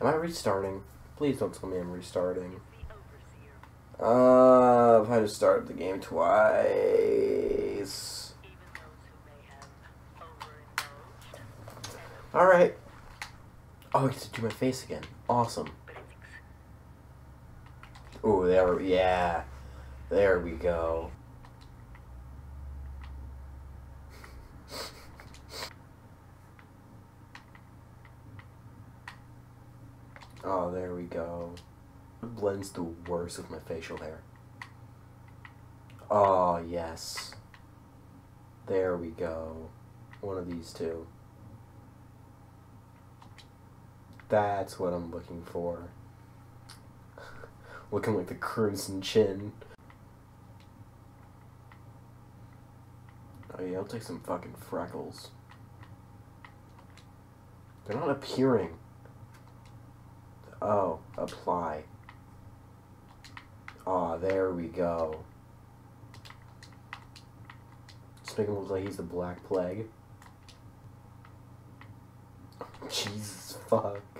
Am I restarting? Please don't tell me I'm restarting. Uh, I've had to start the game twice. Alright. Oh, I get to do my face again. Awesome. Oh, there, yeah. There we go. Oh, there we go. It blends the worst with my facial hair. Oh, yes. There we go. One of these two. That's what I'm looking for. Looking like the crimson chin. Oh yeah, I'll take some fucking freckles. They're not appearing. Oh, apply. Aw, oh, there we go. Just make him look like he's the Black Plague. Jesus fuck.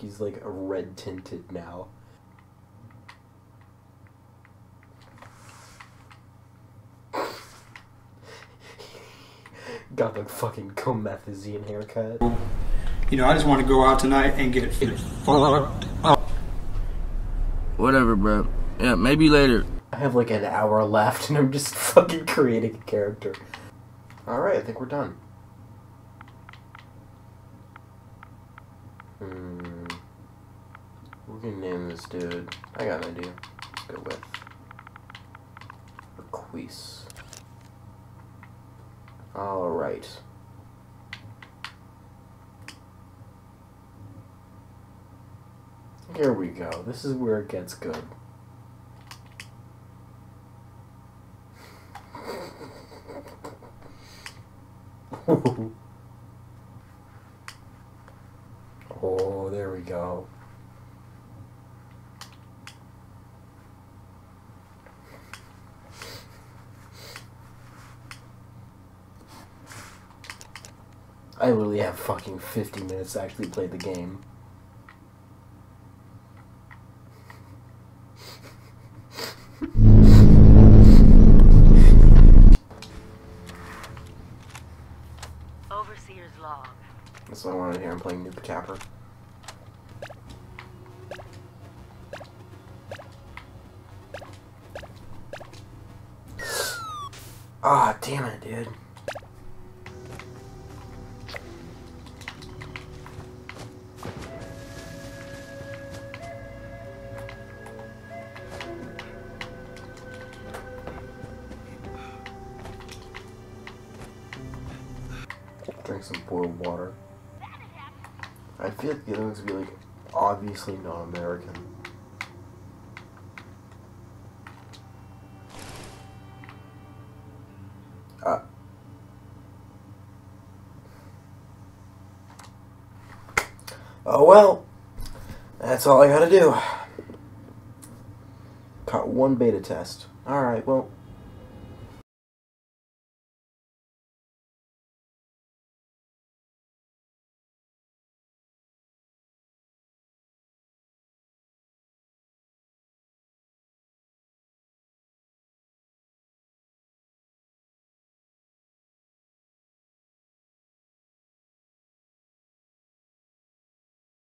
He's like a red tinted now. Got the fucking comethazine haircut. You know, I just want to go out tonight and get finished. Whatever, bro. Yeah, maybe later. I have like an hour left and I'm just fucking creating a character. Alright, I think we're done. Hmm. We can name this dude. I got an idea. Let's go with Requise. Alright. Here we go. This is where it gets good. oh, there we go. I literally have fucking 50 minutes to actually play the game. Overseer's log. That's what I wanted to hear. I'm playing Noob Capper. Ah, damn it, dude. Drink some boiled water. I feel like the other ones would be like obviously non-American. Uh. Oh well, that's all I gotta do. Caught one beta test. Alright, well.